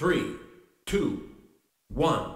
Three, two, one.